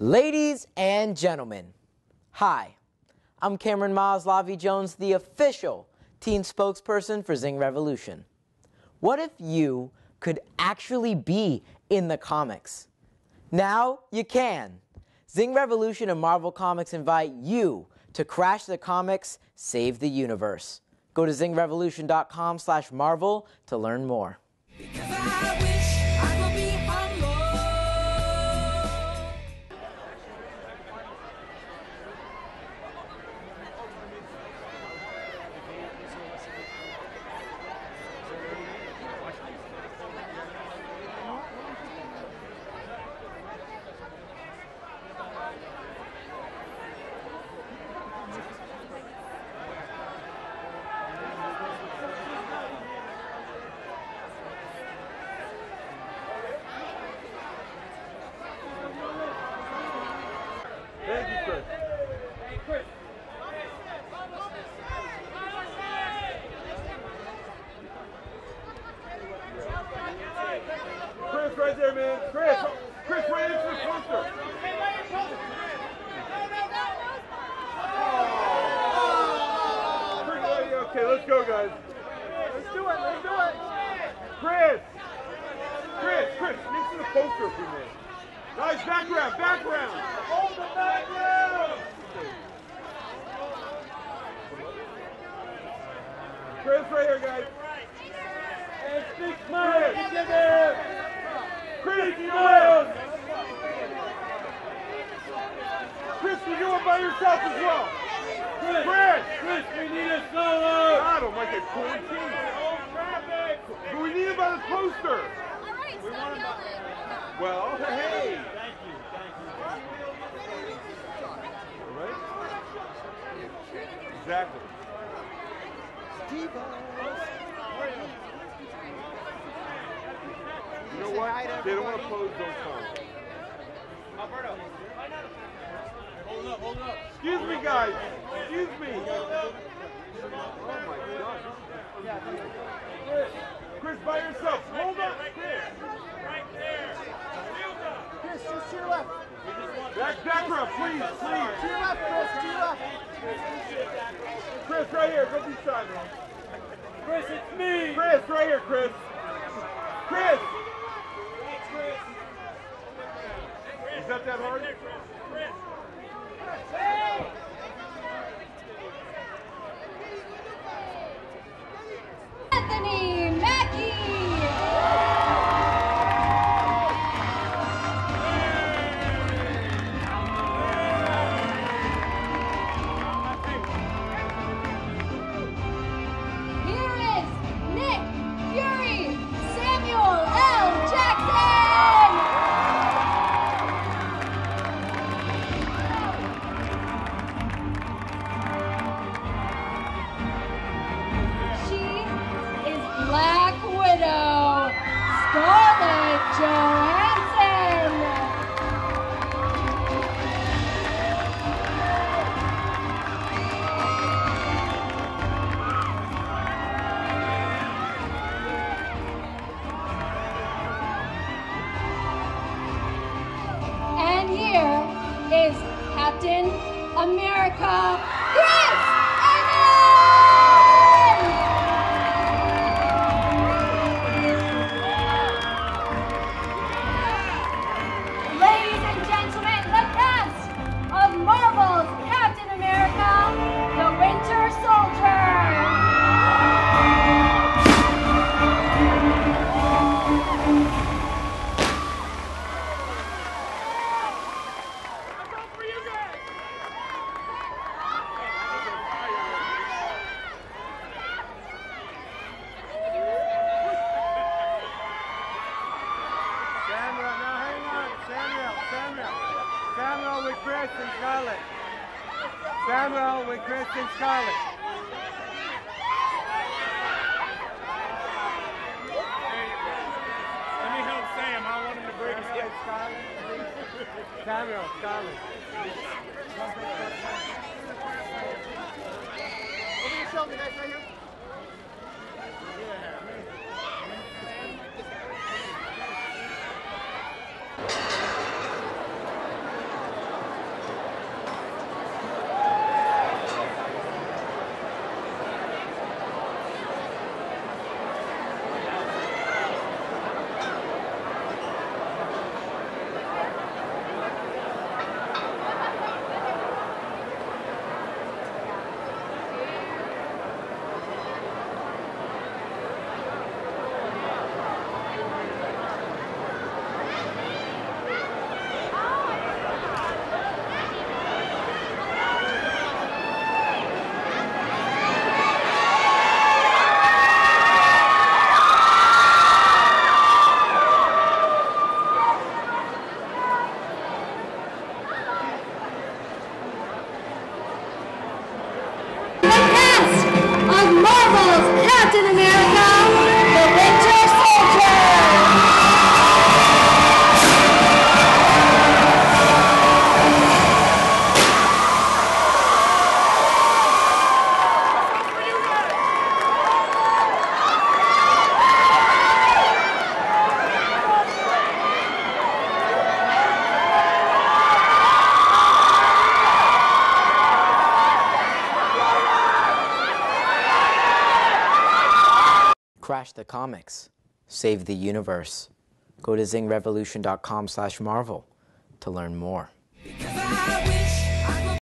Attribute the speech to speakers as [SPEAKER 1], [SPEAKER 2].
[SPEAKER 1] Ladies and gentlemen, hi. I'm Cameron Miles Lavi Jones, the official teen spokesperson for Zing Revolution. What if you could actually be in the comics? Now you can. Zing Revolution and Marvel Comics invite you to crash the comics, save the universe. Go to zingrevolution.com slash marvel to learn more.
[SPEAKER 2] Okay, let's go, guys. Let's do it. Let's do it. Chris, Chris, Chris, background, background. Right here, guys. And smile together. Chris, smile. Chris, you do it by yourself as well. Chris, Chris, we need a solo. God, I'm like a quarantine. But we need it by the poster. Well, hey. Thank you, thank you. All right? Exactly. You know what? They don't want to pose those times.
[SPEAKER 3] Alberto. Hold up, hold up.
[SPEAKER 2] Excuse me, guys. Excuse me. Oh my God. Chris, by yourself. Hold up, Chris.
[SPEAKER 3] Right there.
[SPEAKER 4] Chris, just to your left.
[SPEAKER 2] Back, background, please,
[SPEAKER 4] To
[SPEAKER 2] please.
[SPEAKER 4] your left, Chris, to your left.
[SPEAKER 2] Chris, right here. Go beside me.
[SPEAKER 3] Chris, it's me.
[SPEAKER 2] Chris, right here, Chris. Chris. Is that that hard?
[SPEAKER 5] Scarlett Johansson.
[SPEAKER 3] Samuel with Chris and Scarlett. Samuel with Chris and Scarlett. Let me help Sam. I want him to bring his head. Scarlett. Samuel, Scarlett.
[SPEAKER 4] Over your shoulder, guys, right here.
[SPEAKER 1] Crash the comics. Save the universe. Go to zingrevolution.com slash marvel to learn more.